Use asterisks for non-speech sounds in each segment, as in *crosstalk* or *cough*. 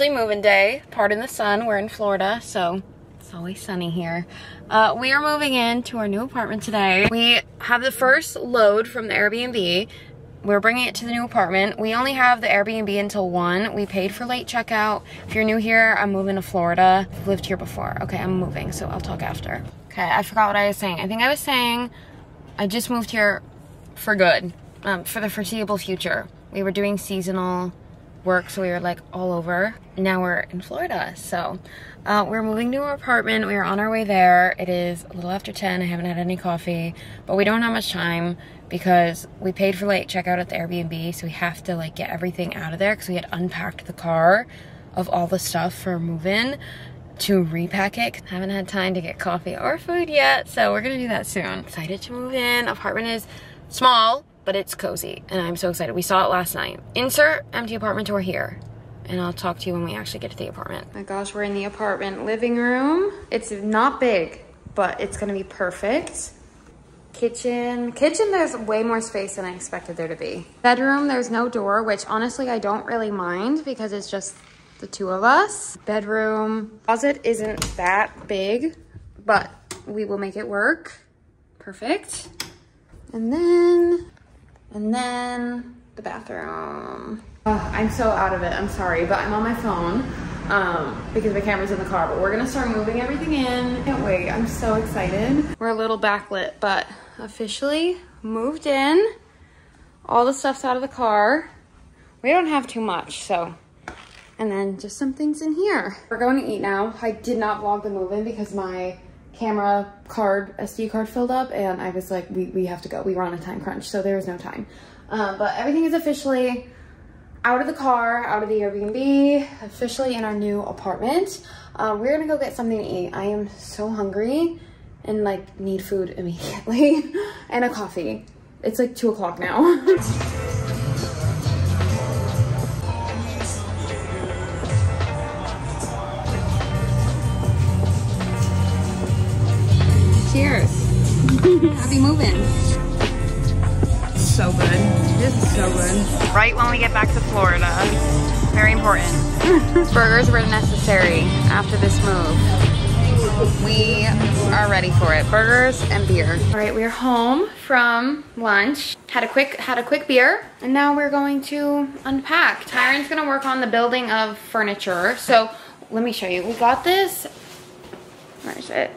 officially moving day. part Pardon the sun, we're in Florida, so it's always sunny here. Uh, we are moving into our new apartment today. We have the first load from the Airbnb. We're bringing it to the new apartment. We only have the Airbnb until 1. We paid for late checkout. If you're new here, I'm moving to Florida. I've lived here before. Okay, I'm moving, so I'll talk after. Okay, I forgot what I was saying. I think I was saying I just moved here for good um, for the foreseeable future. We were doing seasonal work, so we were like all over. Now we're in Florida, so uh, we're moving to our apartment. We are on our way there. It is a little after 10. I haven't had any coffee, but we don't have much time because we paid for late checkout at the Airbnb, so we have to like get everything out of there because we had unpacked the car of all the stuff for move-in to repack it. Haven't had time to get coffee or food yet, so we're gonna do that soon. Excited to move in. Apartment is small, but it's cozy and I'm so excited. We saw it last night. Insert empty apartment tour here and I'll talk to you when we actually get to the apartment. my gosh, we're in the apartment living room. It's not big, but it's gonna be perfect. Kitchen, kitchen, there's way more space than I expected there to be. Bedroom, there's no door, which honestly I don't really mind because it's just the two of us. Bedroom, closet isn't that big, but we will make it work. Perfect. And then and then the bathroom. Oh, I'm so out of it, I'm sorry, but I'm on my phone um, because the camera's in the car, but we're gonna start moving everything in. Can't wait, I'm so excited. We're a little backlit, but officially moved in. All the stuff's out of the car. We don't have too much, so. And then just some things in here. We're going to eat now. I did not vlog the move-in because my camera card, SD card filled up and I was like, we, we have to go. We were on a time crunch, so there was no time. Um, but everything is officially out of the car, out of the Airbnb, officially in our new apartment. Uh, we're gonna go get something to eat. I am so hungry and like need food immediately *laughs* and a coffee. It's like two o'clock now. *laughs* Cheers. Happy moving. So good. This is so good. Right when we get back to Florida. Very important. Burgers were necessary after this move. We are ready for it. Burgers and beer. All right, we're home from lunch. Had a quick had a quick beer, and now we're going to unpack. Tyron's gonna work on the building of furniture. So let me show you. We got this. Where is it?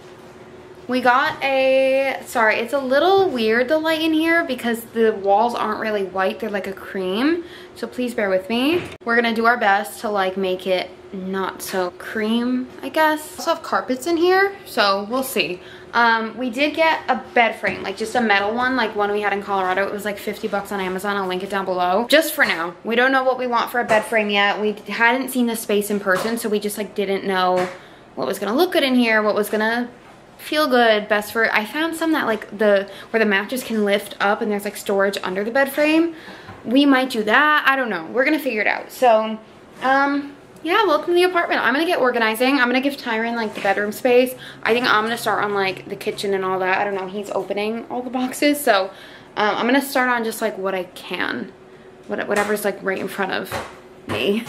We got a, sorry, it's a little weird the light in here because the walls aren't really white, they're like a cream. So please bear with me. We're gonna do our best to like make it not so cream, I guess. Also have carpets in here, so we'll see. Um, we did get a bed frame, like just a metal one, like one we had in Colorado. It was like 50 bucks on Amazon. I'll link it down below. Just for now. We don't know what we want for a bed frame yet. We hadn't seen the space in person, so we just like didn't know what was gonna look good in here, what was gonna feel good best for i found some that like the where the mattress can lift up and there's like storage under the bed frame. We might do that i don't know we're gonna figure it out. So um yeah welcome to the apartment. I'm gonna get organizing i'm gonna give tyron like the bedroom space. I think i'm gonna start on like the kitchen and all that i don't know he's opening all the boxes. So um, i'm gonna start on just like what i can whatever's like right in front of me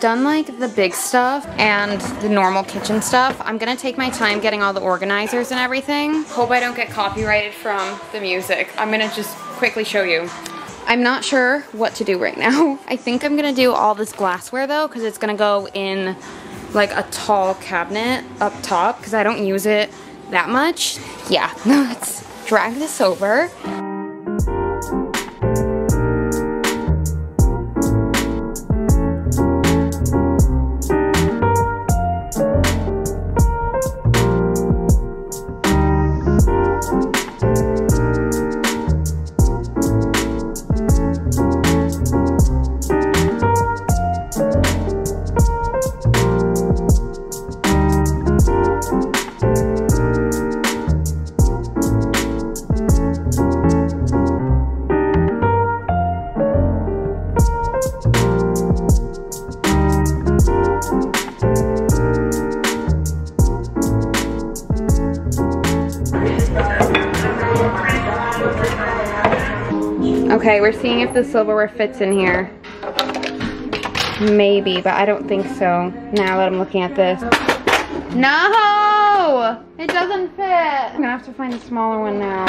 Done like the big stuff and the normal kitchen stuff. I'm gonna take my time getting all the organizers and everything. Hope I don't get copyrighted from the music. I'm gonna just quickly show you. I'm not sure what to do right now. *laughs* I think I'm gonna do all this glassware though because it's gonna go in like a tall cabinet up top because I don't use it that much. Yeah, *laughs* let's drag this over. Okay, we're seeing if the silverware fits in here. Maybe, but I don't think so now that I'm looking at this. No! It doesn't fit. I'm gonna have to find a smaller one now.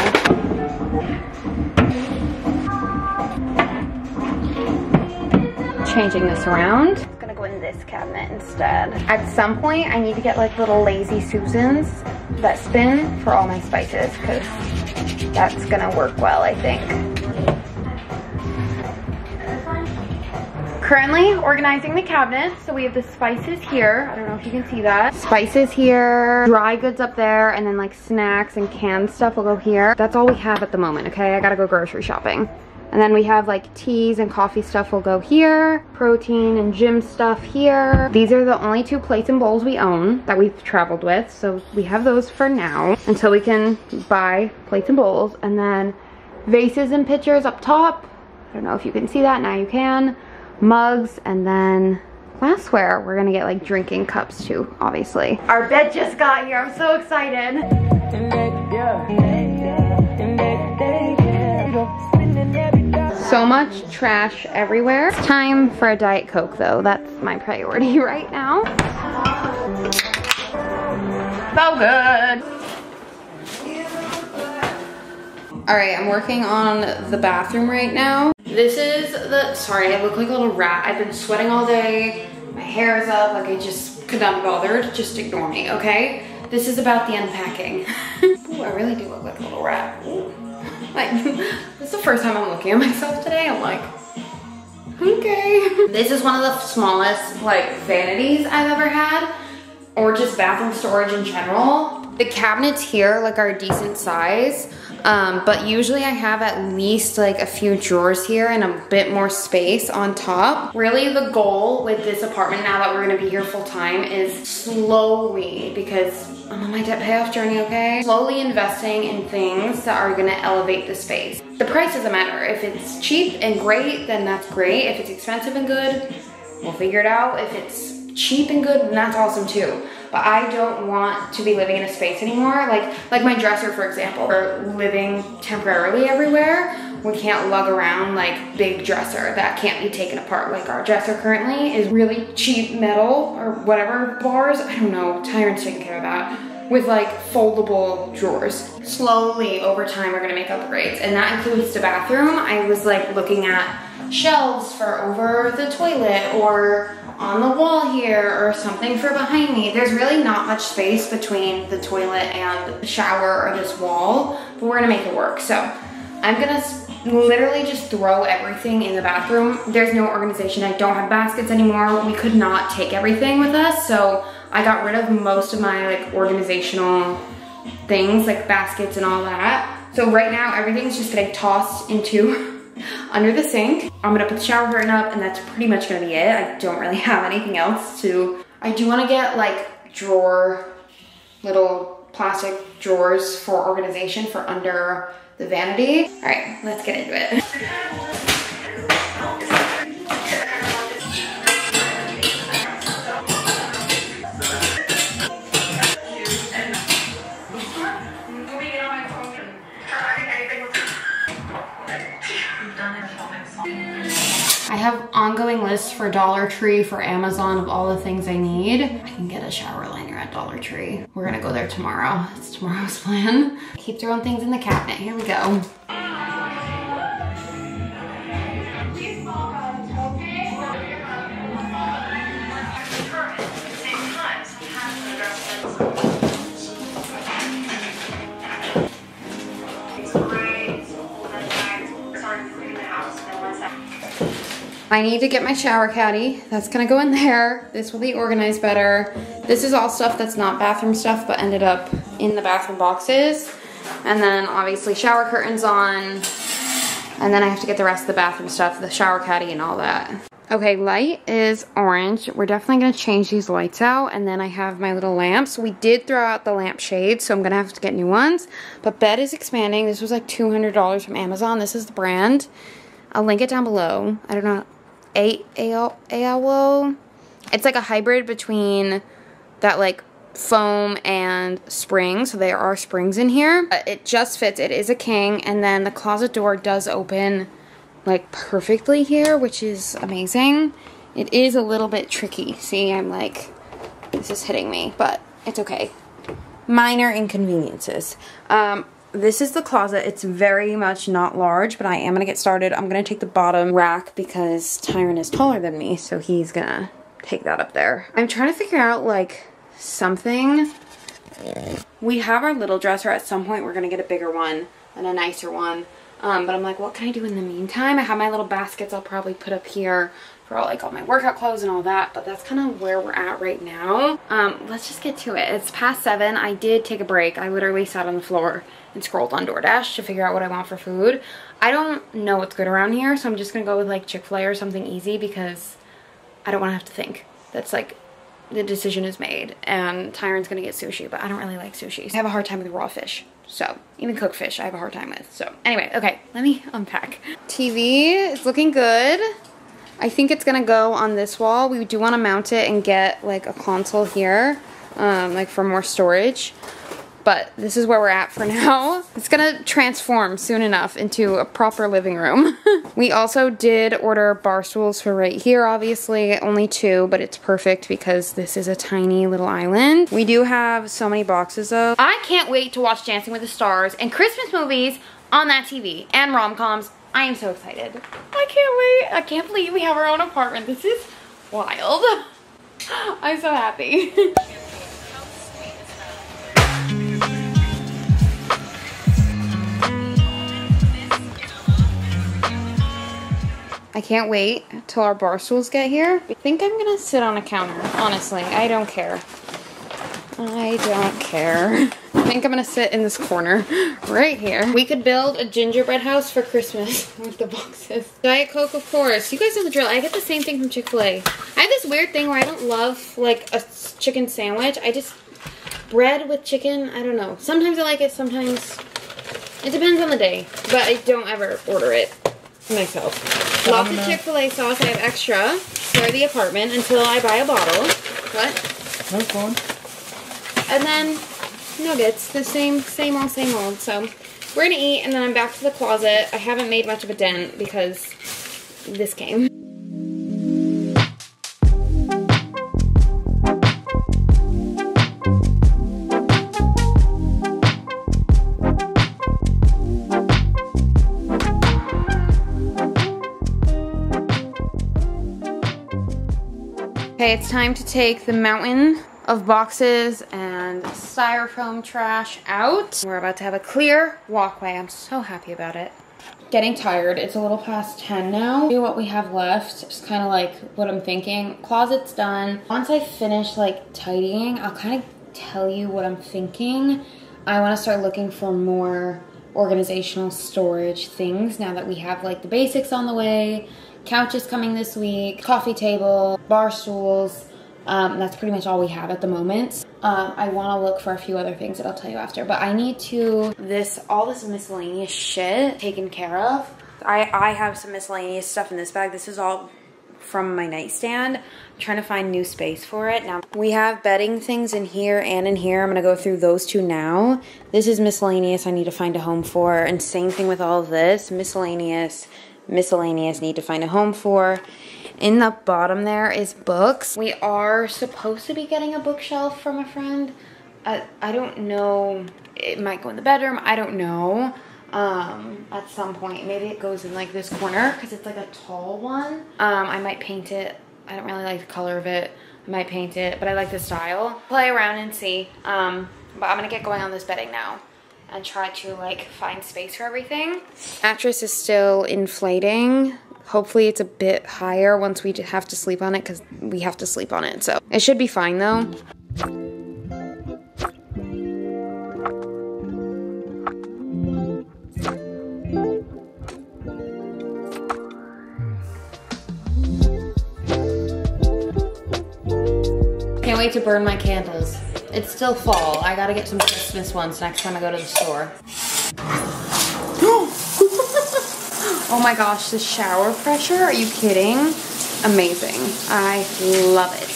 Changing this around. I'm gonna go in this cabinet instead. At some point, I need to get like little lazy Susans that spin for all my spices because that's gonna work well, I think. Currently organizing the cabinet. So we have the spices here. I don't know if you can see that. Spices here, dry goods up there, and then like snacks and canned stuff will go here. That's all we have at the moment, okay? I gotta go grocery shopping. And then we have like teas and coffee stuff will go here. Protein and gym stuff here. These are the only two plates and bowls we own that we've traveled with. So we have those for now until we can buy plates and bowls. And then vases and pitchers up top. I don't know if you can see that, now you can mugs, and then glassware. We're gonna get like drinking cups too, obviously. Our bed just got here, I'm so excited. So much trash everywhere. It's time for a Diet Coke though. That's my priority *laughs* right now. So good. All right, I'm working on the bathroom right now. This is the, sorry, I look like a little rat. I've been sweating all day. My hair is up, like I just could not be bothered. Just ignore me, okay? This is about the unpacking. *laughs* Ooh, I really do look like a little rat. Ooh. Like, *laughs* this is the first time I'm looking at myself today. I'm like, okay. This is one of the smallest like vanities I've ever had or just bathroom storage in general. The cabinets here like are decent size. Um, but usually I have at least like a few drawers here and a bit more space on top. Really the goal with this apartment now that we're gonna be here full time is slowly, because I'm on my debt payoff journey, okay? Slowly investing in things that are gonna elevate the space. The price doesn't matter. If it's cheap and great, then that's great. If it's expensive and good, we'll figure it out. If it's cheap and good, then that's awesome too. But I don't want to be living in a space anymore. Like, like my dresser, for example, we're living temporarily everywhere. We can't lug around like big dresser that can't be taken apart. Like our dresser currently is really cheap metal or whatever bars. I don't know, Tyron's taking care of that with like foldable drawers. Slowly over time, we're gonna make upgrades and that includes the bathroom. I was like looking at shelves for over the toilet or on the wall here or something for behind me. There's really not much space between the toilet and the shower or this wall, but we're gonna make it work. So I'm gonna literally just throw everything in the bathroom. There's no organization. I don't have baskets anymore. We could not take everything with us, so I got rid of most of my like organizational things, like baskets and all that. So right now, everything's just getting tossed into *laughs* under the sink. I'm gonna put the shower curtain up and that's pretty much gonna be it. I don't really *laughs* have anything else to, I do wanna get like drawer, little plastic drawers for organization for under the vanity. All right, let's get into it. Have ongoing lists for Dollar Tree, for Amazon of all the things I need. I can get a shower liner at Dollar Tree. We're gonna go there tomorrow. It's tomorrow's plan. Keep throwing things in the cabinet. Here we go. I need to get my shower caddy. That's gonna go in there. This will be organized better. This is all stuff that's not bathroom stuff, but ended up in the bathroom boxes. And then obviously shower curtains on. And then I have to get the rest of the bathroom stuff, the shower caddy and all that. Okay, light is orange. We're definitely gonna change these lights out. And then I have my little lamps. We did throw out the lamp shades, so I'm gonna have to get new ones. But bed is expanding. This was like $200 from Amazon. This is the brand. I'll link it down below. I don't know a. It's like a hybrid between that like foam and spring. So there are springs in here. It just fits. It is a king. And then the closet door does open like perfectly here, which is amazing. It is a little bit tricky. See, I'm like, this is hitting me, but it's okay. Minor inconveniences. Um, this is the closet. It's very much not large, but I am going to get started. I'm going to take the bottom rack because Tyron is taller than me, so he's going to take that up there. I'm trying to figure out, like, something. We have our little dresser. At some point, we're going to get a bigger one and a nicer one. Um, but I'm like, what can I do in the meantime? I have my little baskets I'll probably put up here for all, like all my workout clothes and all that. But that's kind of where we're at right now. Um, let's just get to it. It's past seven. I did take a break. I literally sat on the floor and scrolled on DoorDash to figure out what I want for food. I don't know what's good around here, so I'm just gonna go with like Chick-fil-A or something easy because I don't wanna have to think. That's like, the decision is made and Tyron's gonna get sushi, but I don't really like sushi. I have a hard time with raw fish. So even cooked fish I have a hard time with. So anyway, okay, let me *laughs* unpack. TV is looking good. I think it's gonna go on this wall. We do wanna mount it and get like a console here, um, like for more storage but this is where we're at for *laughs* now. It's gonna transform soon enough into a proper living room. *laughs* we also did order bar stools for right here, obviously, only two, but it's perfect because this is a tiny little island. We do have so many boxes though. I can't wait to watch Dancing with the Stars and Christmas movies on that TV and rom-coms. I am so excited. I can't wait. I can't believe we have our own apartment. This is wild. *gasps* I'm so happy. *laughs* I can't wait till our bar stools get here. I think I'm gonna sit on a counter, honestly. I don't care. I don't care. I think I'm gonna sit in this corner *laughs* right here. We could build a gingerbread house for Christmas *laughs* with the boxes. Diet Coke, of course. You guys know the drill. I get the same thing from Chick-fil-A. I have this weird thing where I don't love like a chicken sandwich. I just, bread with chicken, I don't know. Sometimes I like it, sometimes, it depends on the day. But I don't ever order it myself. Lots of Chick-fil-A sauce. I have extra for the apartment until I buy a bottle. What? No phone. And then nuggets. The same, same old, same old. So we're gonna eat and then I'm back to the closet. I haven't made much of a dent because this came. Okay, it's time to take the mountain of boxes and styrofoam trash out. We're about to have a clear walkway. I'm so happy about it. Getting tired. It's a little past 10 now. See what we have left. Just kind of like what I'm thinking. Closet's done. Once I finish like tidying, I'll kind of tell you what I'm thinking. I want to start looking for more organizational storage things now that we have like the basics on the way couch is coming this week, coffee table, bar stools. Um, that's pretty much all we have at the moment. Um, I want to look for a few other things that I'll tell you after, but I need to this all this miscellaneous shit taken care of. I I have some miscellaneous stuff in this bag. This is all from my nightstand. I'm trying to find new space for it. Now, we have bedding things in here and in here. I'm going to go through those two now. This is miscellaneous I need to find a home for. And same thing with all of this. Miscellaneous miscellaneous need to find a home for. In the bottom there is books. We are supposed to be getting a bookshelf from a friend. I, I don't know. It might go in the bedroom. I don't know. Um, at some point. Maybe it goes in like this corner because it's like a tall one. Um, I might paint it. I don't really like the color of it. I might paint it, but I like the style. Play around and see. Um, but I'm gonna get going on this bedding now and try to like find space for everything. Mattress is still inflating. Hopefully it's a bit higher once we have to sleep on it because we have to sleep on it. So it should be fine though. Can't wait to burn my candles. It's still fall. I gotta get some Christmas ones next time I go to the store. *gasps* oh my gosh, the shower pressure, are you kidding? Amazing. I love it.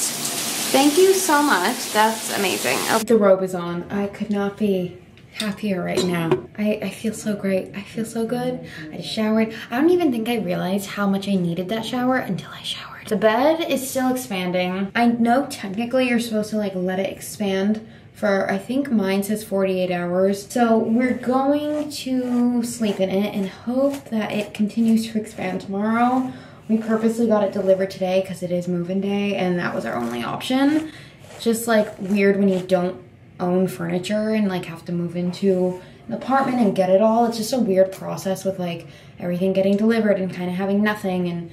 Thank you so much. That's amazing. Oh, the robe is on. I could not be happier right now. I, I feel so great. I feel so good. I just showered. I don't even think I realized how much I needed that shower until I showered. The bed is still expanding. I know technically you're supposed to like let it expand for, I think mine says 48 hours. So we're going to sleep in it and hope that it continues to expand tomorrow. We purposely got it delivered today because it is moving day and that was our only option. Just like weird when you don't own furniture and like have to move into an apartment and get it all. It's just a weird process with like everything getting delivered and kind of having nothing and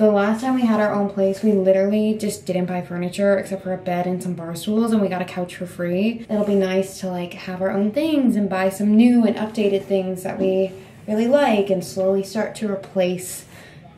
the last time we had our own place, we literally just didn't buy furniture except for a bed and some bar stools and we got a couch for free. It'll be nice to like have our own things and buy some new and updated things that we really like and slowly start to replace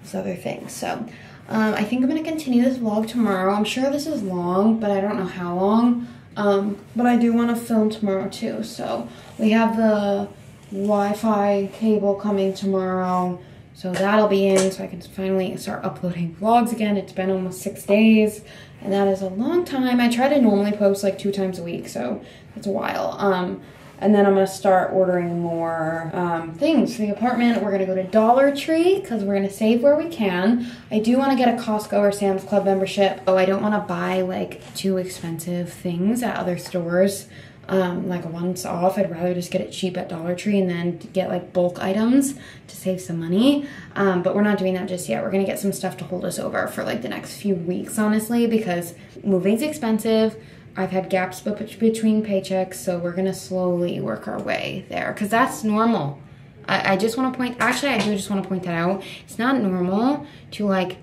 these other things. So um, I think I'm gonna continue this vlog tomorrow. I'm sure this is long, but I don't know how long. Um, but I do wanna film tomorrow too. So we have the Wi-Fi cable coming tomorrow. So that'll be in so I can finally start uploading vlogs again. It's been almost six days and that is a long time. I try to normally post like two times a week, so it's a while. Um, and then I'm gonna start ordering more um, things for the apartment. We're gonna go to Dollar Tree because we're gonna save where we can. I do wanna get a Costco or Sam's Club membership. Oh, I don't wanna buy like too expensive things at other stores um, like once off. I'd rather just get it cheap at Dollar Tree and then get like bulk items to save some money. Um, but we're not doing that just yet. We're gonna get some stuff to hold us over for like the next few weeks, honestly, because moving's expensive. I've had gaps between paychecks, so we're gonna slowly work our way there because that's normal. I, I just wanna point, actually, I do just wanna point that out. It's not normal to like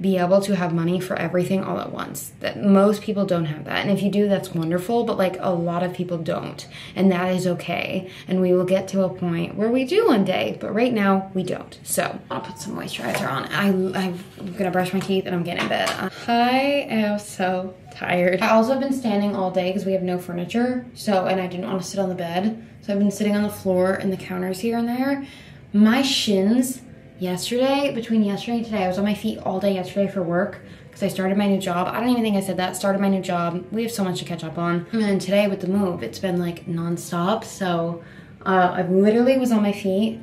be able to have money for everything all at once. That most people don't have that. And if you do, that's wonderful, but like a lot of people don't. And that is okay. And we will get to a point where we do one day, but right now we don't. So I'll put some moisturizer on. I, I'm gonna brush my teeth and I'm getting in bed. I am so tired. I also have been standing all day because we have no furniture. So, and I didn't want to sit on the bed. So I've been sitting on the floor and the counters here and there. My shins yesterday, between yesterday and today, I was on my feet all day yesterday for work because I started my new job. I don't even think I said that. Started my new job. We have so much to catch up on. And then today with the move, it's been like nonstop. So uh, I literally was on my feet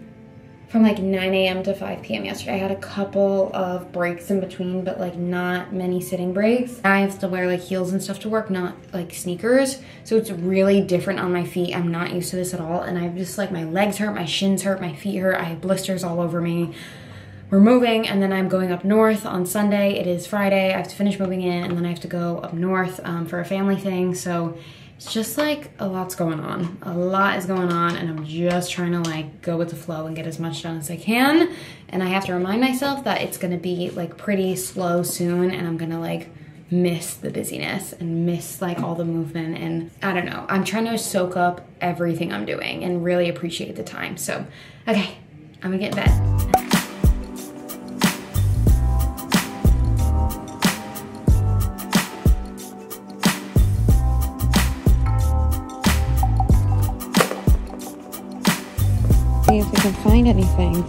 from like 9 a.m. to 5 p.m. yesterday. I had a couple of breaks in between, but like not many sitting breaks. I have to wear like heels and stuff to work, not like sneakers. So it's really different on my feet. I'm not used to this at all. And I've just like my legs hurt, my shins hurt, my feet hurt. I have blisters all over me. We're moving and then I'm going up north on Sunday. It is Friday. I have to finish moving in and then I have to go up north um, for a family thing. So it's just like a lot's going on. A lot is going on and I'm just trying to like go with the flow and get as much done as I can. And I have to remind myself that it's gonna be like pretty slow soon and I'm gonna like miss the busyness and miss like all the movement and I don't know. I'm trying to soak up everything I'm doing and really appreciate the time. So, okay, I'm gonna get in bed. Find anything.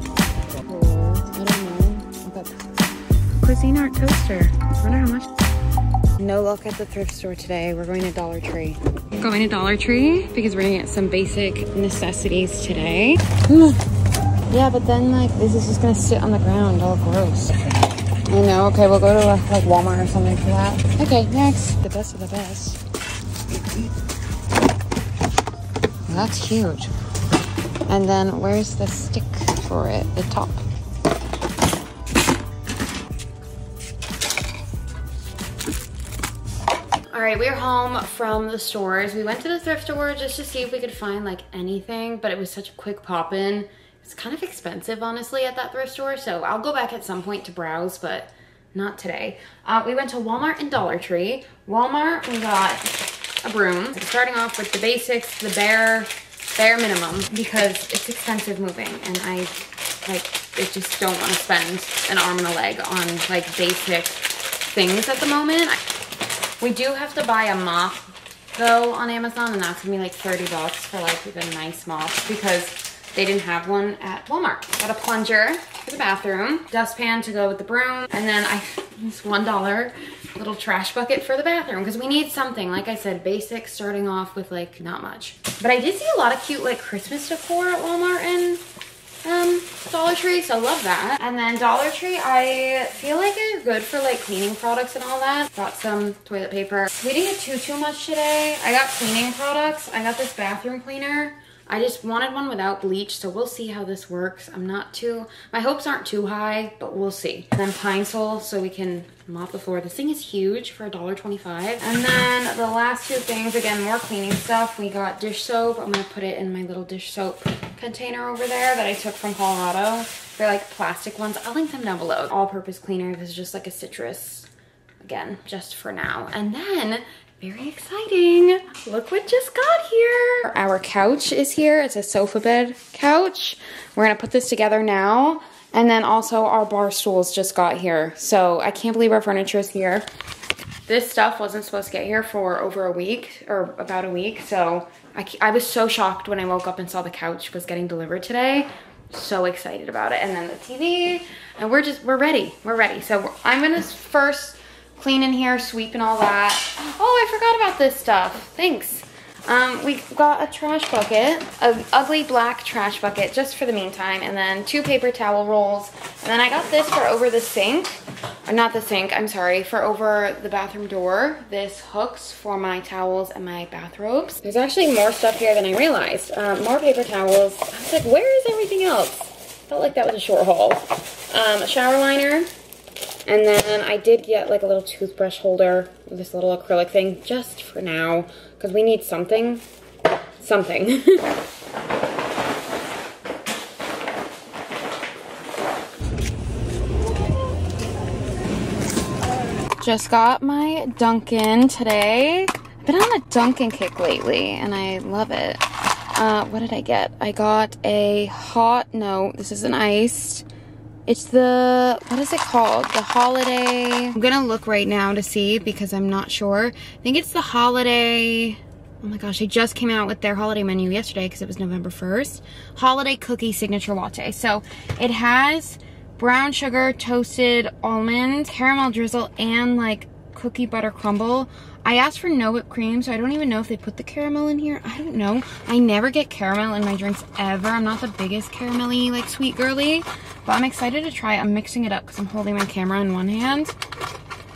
I don't know. Cuisinart toaster. I wonder how much. No luck at the thrift store today. We're going to Dollar Tree. Going to Dollar Tree because we're gonna get some basic necessities today. yeah, but then like this is just gonna sit on the ground all gross. I know, okay, we'll go to like Walmart or something for that. Okay, next. The best of the best. That's huge. And then where's the stick for it? The top. All right, we're home from the stores. We went to the thrift store just to see if we could find like anything, but it was such a quick pop in. It's kind of expensive, honestly, at that thrift store. So I'll go back at some point to browse, but not today. Uh, we went to Walmart and Dollar Tree. Walmart, we got a broom. Starting off with the basics, the bare bare minimum because it's expensive moving and I like I just don't want to spend an arm and a leg on like basic things at the moment. We do have to buy a mop though on Amazon and that's gonna be like 30 bucks for like a nice mop because they didn't have one at Walmart. Got a plunger for the bathroom, dustpan to go with the broom, and then I this $1 little trash bucket for the bathroom because we need something. Like I said, basic starting off with like not much. But I did see a lot of cute like Christmas decor at Walmart and um, Dollar Tree, so I love that. And then Dollar Tree, I feel like it's good for like cleaning products and all that. Got some toilet paper. We didn't get too, too much today. I got cleaning products. I got this bathroom cleaner. I just wanted one without bleach, so we'll see how this works. I'm not too, my hopes aren't too high, but we'll see. And then Pine-Sol, so we can mop the floor. This thing is huge for $1.25. And then the last two things, again, more cleaning stuff. We got dish soap. I'm gonna put it in my little dish soap container over there that I took from Colorado. They're like plastic ones. I'll link them down below. All-purpose cleaner. This is just like a citrus, again, just for now. And then very exciting. Look what just got here. Our couch is here. It's a sofa bed couch. We're gonna put this together now. And then also our bar stools just got here. So I can't believe our furniture is here. This stuff wasn't supposed to get here for over a week or about a week. So I, I was so shocked when I woke up and saw the couch was getting delivered today. So excited about it. And then the TV and we're just, we're ready. We're ready. So I'm gonna first cleaning here, sweeping all that. Oh, I forgot about this stuff. Thanks. Um, we got a trash bucket, an ugly black trash bucket just for the meantime, and then two paper towel rolls. And then I got this for over the sink, or not the sink, I'm sorry, for over the bathroom door. This hooks for my towels and my bathrobes. There's actually more stuff here than I realized. Um, more paper towels. I was like, where is everything else? Felt like that was a short haul. Um, a shower liner, and then I did get like a little toothbrush holder, this little acrylic thing, just for now, because we need something, something. *laughs* just got my Dunkin' today. I've been on a Dunkin' kick lately, and I love it. Uh, what did I get? I got a hot, no, this is an iced it's the, what is it called? The holiday, I'm gonna look right now to see because I'm not sure. I think it's the holiday, oh my gosh, they just came out with their holiday menu yesterday because it was November 1st. Holiday cookie signature latte. So it has brown sugar, toasted almonds, caramel drizzle, and like cookie butter crumble. I asked for no whipped cream, so I don't even know if they put the caramel in here. I don't know. I never get caramel in my drinks ever. I'm not the biggest caramelly, like, sweet girly. But I'm excited to try it. I'm mixing it up because I'm holding my camera in one hand.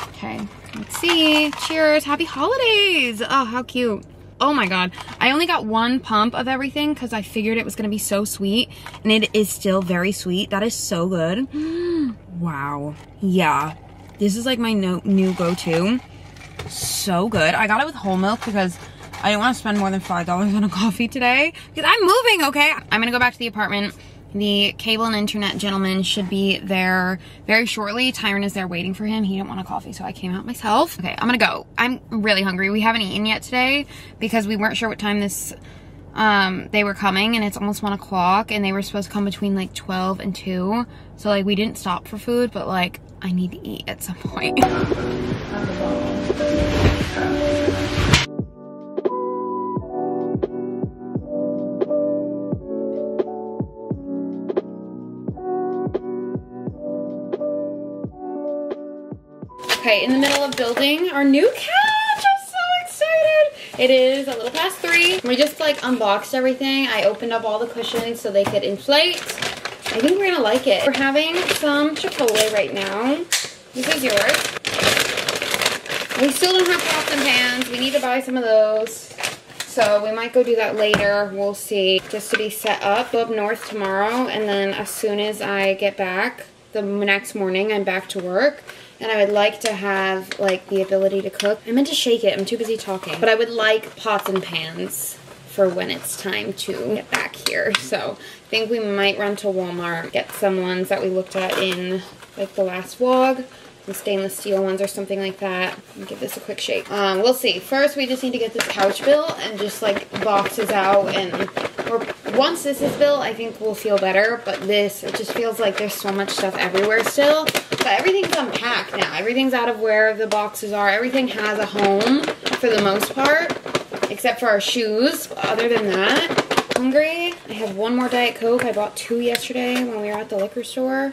Okay, let's see. Cheers. Happy holidays. Oh, how cute. Oh my god. I only got one pump of everything because I figured it was going to be so sweet. And it is still very sweet. That is so good. Mm. wow. Yeah. This is like my no new go-to so good. I got it with whole milk because I didn't want to spend more than $5 on a coffee today because I'm moving, okay? I'm gonna go back to the apartment. The cable and internet gentleman should be there very shortly. Tyron is there waiting for him. He didn't want a coffee, so I came out myself. Okay, I'm gonna go. I'm really hungry. We haven't eaten yet today because we weren't sure what time this um they were coming and it's almost one o'clock and they were supposed to come between like 12 and 2 so like we didn't stop for food but like I need to eat at some point Okay, in the middle of building our new couch. I'm so excited. It is a little past three. We just like unboxed everything. I opened up all the cushions so they could inflate. I think we're gonna like it. We're having some Chipotle right now. This is yours. We still don't have pots and pans. We need to buy some of those. So we might go do that later. We'll see. Just to be set up. Up north tomorrow. And then as soon as I get back, the next morning, I'm back to work and I would like to have like the ability to cook. I meant to shake it, I'm too busy talking. But I would like pots and pans for when it's time to get back here. So I think we might run to Walmart, get some ones that we looked at in like the last vlog the stainless steel ones or something like that. give this a quick shake. Um, we'll see. First, we just need to get this couch built and just like boxes out and once this is built, I think we'll feel better. But this, it just feels like there's so much stuff everywhere still. But everything's unpacked now. Everything's out of where the boxes are. Everything has a home for the most part, except for our shoes. Other than that, hungry. I have one more Diet Coke. I bought two yesterday when we were at the liquor store.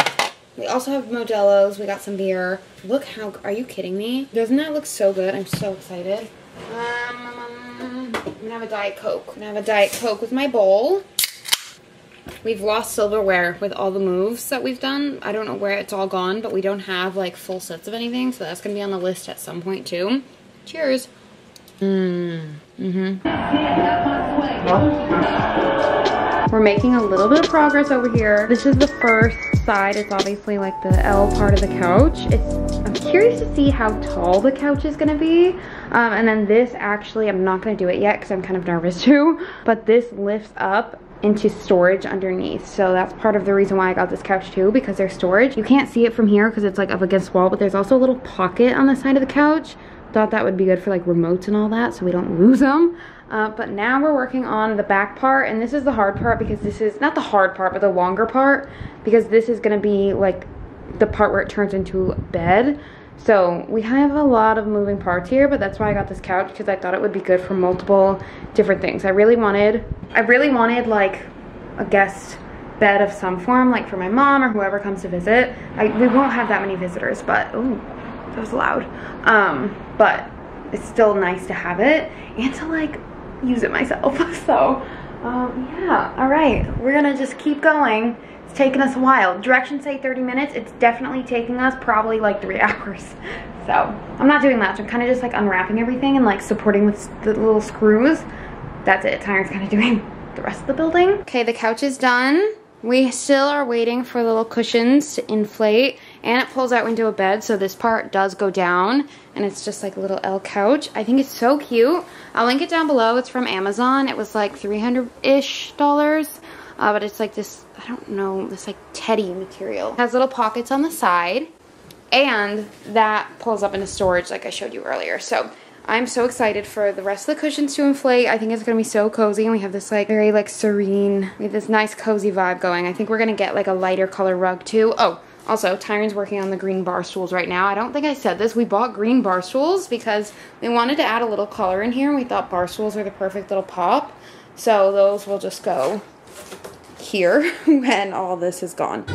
We also have Modelo's. We got some beer. Look how, are you kidding me? Doesn't that look so good? I'm so excited. Um, I'm gonna have a Diet Coke. I'm gonna have a Diet Coke with my bowl. We've lost silverware with all the moves that we've done. I don't know where it's all gone, but we don't have like full sets of anything, so that's gonna be on the list at some point too. Cheers. Mm-hmm. We're making a little bit of progress over here. This is the first side. It's obviously like the L part of the couch. It's I'm curious to see how tall the couch is gonna be. Um, and then this actually, I'm not gonna do it yet because I'm kind of nervous *laughs* too, but this lifts up into storage underneath. So that's part of the reason why I got this couch too, because there's storage. You can't see it from here because it's like up against the wall, but there's also a little pocket on the side of the couch. Thought that would be good for like remotes and all that so we don't lose them. Uh, but now we're working on the back part and this is the hard part because this is not the hard part but the longer part because this is going to be like the part where it turns into bed. So we have a lot of moving parts here but that's why I got this couch because I thought it would be good for multiple different things. I really wanted I really wanted like a guest bed of some form like for my mom or whoever comes to visit. I, we won't have that many visitors but oh that was loud um but it's still nice to have it and to like use it myself. *laughs* So um, yeah, all right, we're gonna just keep going. It's taking us a while. Directions say 30 minutes. It's definitely taking us probably like three *laughs* hours. So I'm not doing much. I'm kind of just like unwrapping everything and like supporting with the little screws. That's it. Tyron's kind of *laughs* doing the rest of the building. Okay, the couch is done. We still are waiting for the little cushions to inflate and it pulls out into a bed so this part does go down and it's just like a little L couch. I think it's so cute. I'll link it down below. It's from Amazon. It was like 300-ish dollars. Uh, but it's like this, I don't know, this like teddy material. It has little pockets on the side and that pulls up into storage like I showed you earlier. So I'm so excited for the rest of the cushions to inflate. I think it's gonna be so cozy and we have this like very like serene, we have this nice cozy vibe going. I think we're gonna get like a lighter color rug too. Oh, also, Tyron's working on the green bar stools right now. I don't think I said this. We bought green bar stools because we wanted to add a little color in here. And we thought bar stools were the perfect little pop. So those will just go here *laughs* when all this is gone.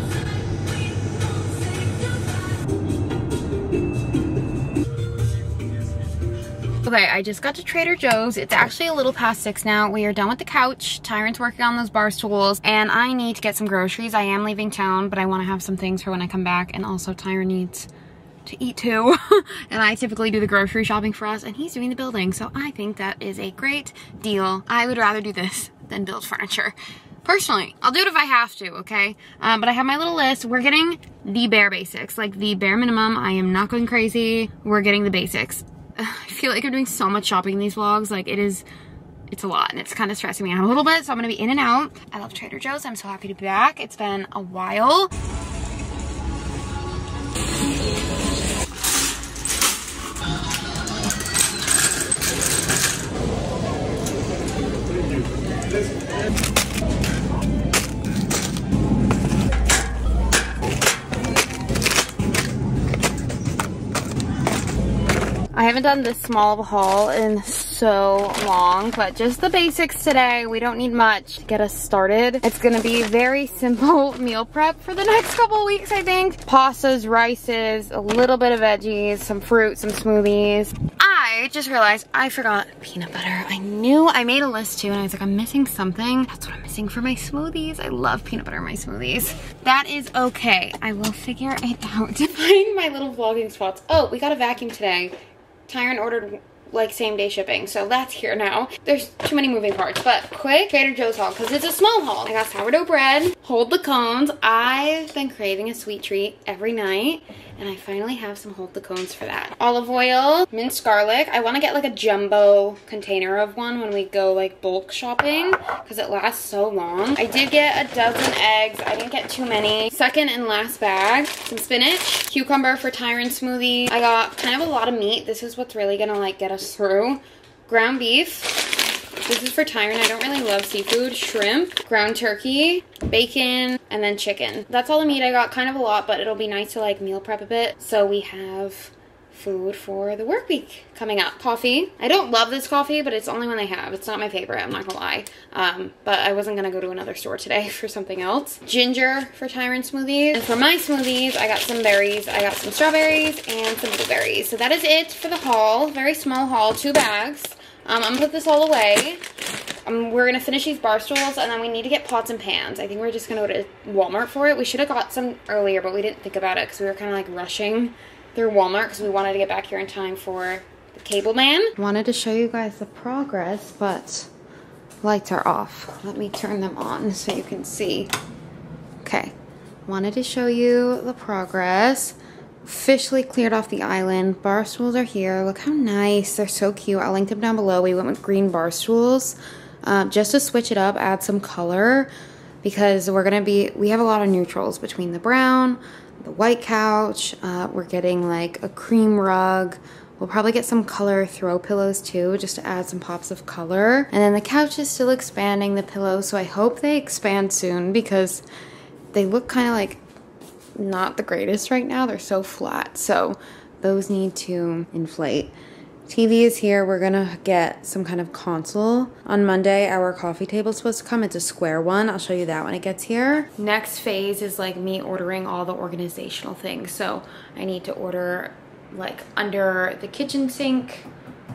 Okay, I just got to Trader Joe's. It's actually a little past six now. We are done with the couch. Tyron's working on those bar stools and I need to get some groceries. I am leaving town, but I want to have some things for when I come back. And also Tyron needs to eat too. *laughs* and I typically do the grocery shopping for us and he's doing the building. So I think that is a great deal. I would rather do this than build furniture. Personally, I'll do it if I have to, okay? Um, but I have my little list. We're getting the bare basics, like the bare minimum. I am not going crazy. We're getting the basics. *sighs* I feel like I'm doing so much shopping in these vlogs. Like it is, it's a lot and it's kind of stressing me out a little bit. So I'm gonna be in and out. I love Trader Joe's. I'm so happy to be back. It's been a while. I haven't done this small of a haul in so long, but just the basics today. We don't need much to get us started. It's gonna be very *laughs* simple meal prep for the next couple weeks, I think. Pastas, rices, a little bit of veggies, some fruit, some smoothies. I just realized I forgot peanut butter. I knew I made a list too and I was like, I'm missing something. That's what I'm missing for my smoothies. I love peanut butter in my smoothies. That is okay. I will figure it *laughs* out to find my little vlogging spots. Oh, we got a vacuum today. Tyron ordered like same day shipping so that's here now. There's too many moving parts but quick Trader Joe's haul because it's a small haul. I got sourdough bread. Hold the cones. I've been craving a sweet treat every night and I finally have some hold the cones for that. Olive oil minced garlic. I want to get like a jumbo container of one when we go like bulk shopping because it lasts so long. I did get a dozen eggs. I didn't get too many. Second and last bag some spinach cucumber for Tyron smoothie. I got kind of a lot of meat. This is what's really gonna like get us through. Ground beef. This is for Tyron. I don't really love seafood. Shrimp, ground turkey, bacon, and then chicken. That's all the meat I got. Kind of a lot, but it'll be nice to like meal prep a bit. So we have food for the work week coming up. Coffee. I don't love this coffee, but it's the only one they have. It's not my favorite, I'm not gonna lie. Um, but I wasn't gonna go to another store today *laughs* for something else. Ginger for Tyron smoothies. And for my smoothies, I got some berries. I got some strawberries and some blueberries. So that is it for the haul. Very small haul, two bags. Um, I'm gonna put this all away. Um, we're gonna finish these bar stools and then we need to get pots and pans. I think we're just gonna go to Walmart for it. We should have got some earlier, but we didn't think about it because we were kind of like rushing through Walmart because we wanted to get back here in time for the cable man. Wanted to show you guys the progress, but lights are off. Let me turn them on so you can see. Okay, wanted to show you the progress officially cleared off the island. Bar stools are here. Look how nice. They're so cute. I'll link them down below. We went with green bar stools um, just to switch it up, add some color because we're going to be, we have a lot of neutrals between the brown, the white couch. Uh, we're getting like a cream rug. We'll probably get some color throw pillows too, just to add some pops of color. And then the couch is still expanding the pillows, so I hope they expand soon because they look kind of like not the greatest right now. They're so flat. So those need to inflate. TV is here. We're gonna get some kind of console. On Monday, our coffee table is supposed to come. It's a square one. I'll show you that when it gets here. Next phase is like me ordering all the organizational things. So I need to order like under the kitchen sink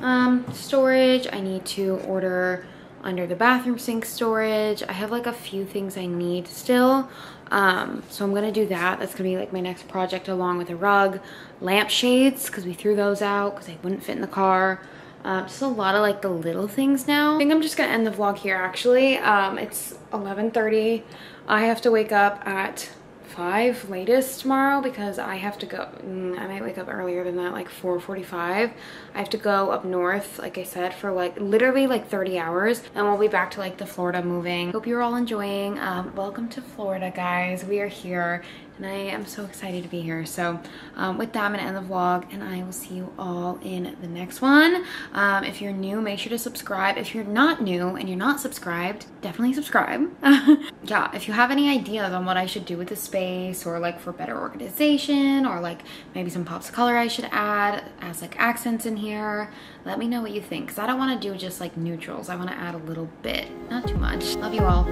um, storage. I need to order under the bathroom sink storage. I have like a few things I need still. Um, so I'm gonna do that. That's gonna be like my next project along with a rug, lampshades, because we threw those out because they wouldn't fit in the car. Uh, just a lot of like the little things now. I think I'm just gonna end the vlog here actually. Um, it's 11.30. I have to wake up at 5 latest tomorrow because I have to go, mm, I might wake up earlier than that, like 4.45. I have to go up north, like I said, for like literally like 30 hours and we'll be back to like the Florida moving. Hope you're all enjoying. Um, welcome to Florida, guys. We are here and I am so excited to be here. So um, with that, I'm gonna end the vlog and I will see you all in the next one. Um, if you're new, make sure to subscribe. If you're not new and you're not subscribed, definitely subscribe. *laughs* yeah, if you have any ideas on what I should do with the space or like for better organization or like maybe some pops of color I should add as like accents in here, let me know what you think. Cause I don't wanna do just like neutrals. I wanna add a little bit, not too much. Love you all.